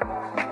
Bye.